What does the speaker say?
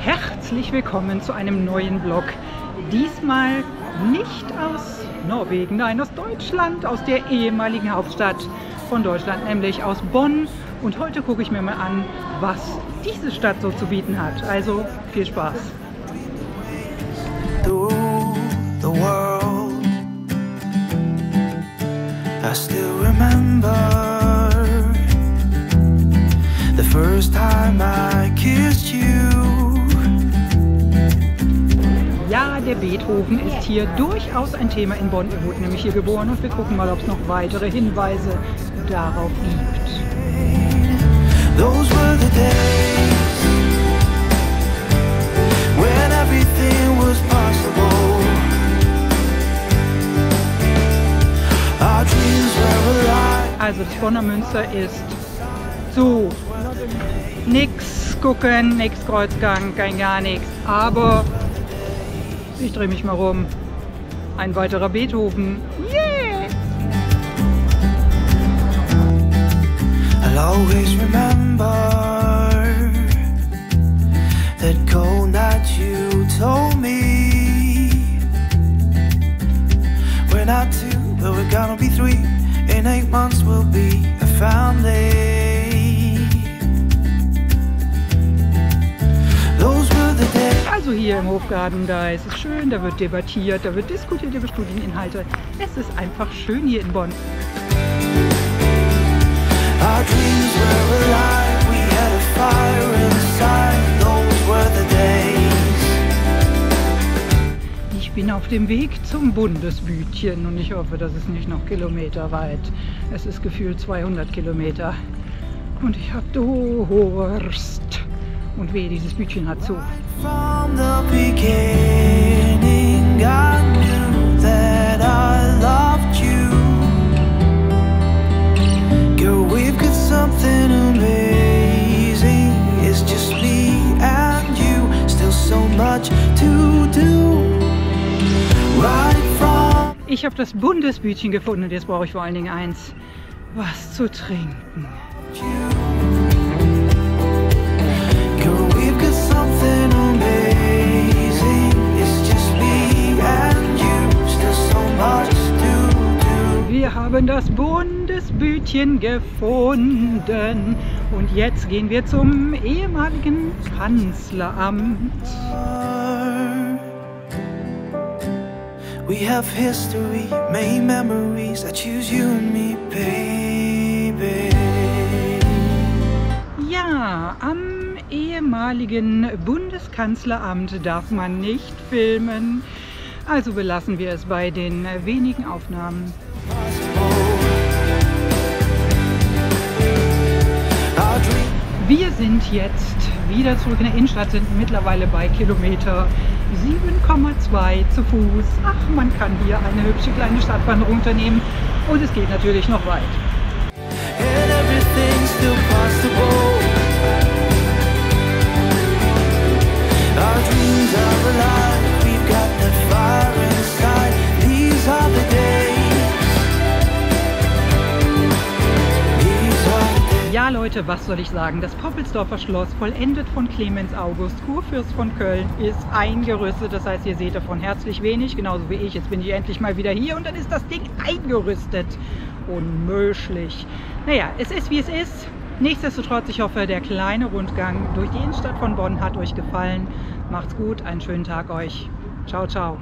Herzlich willkommen zu einem neuen Vlog. Diesmal nicht aus Norwegen, nein, aus Deutschland, aus der ehemaligen Hauptstadt von Deutschland, nämlich aus Bonn. Und heute gucke ich mir mal an, was diese Stadt so zu bieten hat. Also viel Spaß. Remember the first time I kissed you. Ja, der Beethoven ist hier durchaus ein Thema in Bonn. Er wurde nämlich hier geboren und wir gucken mal, ob es noch weitere Hinweise darauf gibt. Those were the days Also das Bonner Münster ist zu. Nix gucken, nix Kreuzgang, kein gar nichts. Aber ich drehe mich mal rum. Ein weiterer Beethoven. Yeah! I'll always remember that cold night you told me We're not two, but we're gonna be three months we'll be a family Also hier im Hofgarten, da ist es schön, da wird debattiert, da wird diskutiert über Studieninhalte. Es ist einfach schön hier in Bonn. Ich bin auf dem Weg zum Bundesbütchen und ich hoffe, das ist nicht noch kilometerweit. Es ist gefühlt 200 Kilometer. Und ich habe Durst. Und wehe, dieses Bütchen hat zu. Ich habe das Bundesbütchen gefunden und jetzt brauche ich vor allen Dingen eins, was zu trinken. Wir haben das Bundesbütchen gefunden und jetzt gehen wir zum ehemaligen Kanzleramt. We have history, many memories. I choose you and me, baby. Ja, am ehemaligen Bundeskanzleramt darf man nicht filmen. Also belassen wir es bei den wenigen Aufnahmen. Wir sind jetzt wieder zurück in der Innenstadt, sind mittlerweile bei Kilometer 7,2 zu Fuß. Ach, man kann hier eine hübsche kleine Stadtwanderung unternehmen und es geht natürlich noch weit. Leute, was soll ich sagen? Das Poppelsdorfer Schloss, vollendet von Clemens August, Kurfürst von Köln, ist eingerüstet. Das heißt, ihr seht davon herzlich wenig, genauso wie ich. Jetzt bin ich endlich mal wieder hier und dann ist das Ding eingerüstet. Unmöglich. Naja, es ist wie es ist. Nichtsdestotrotz, ich hoffe, der kleine Rundgang durch die Innenstadt von Bonn hat euch gefallen. Macht's gut, einen schönen Tag euch. Ciao, ciao.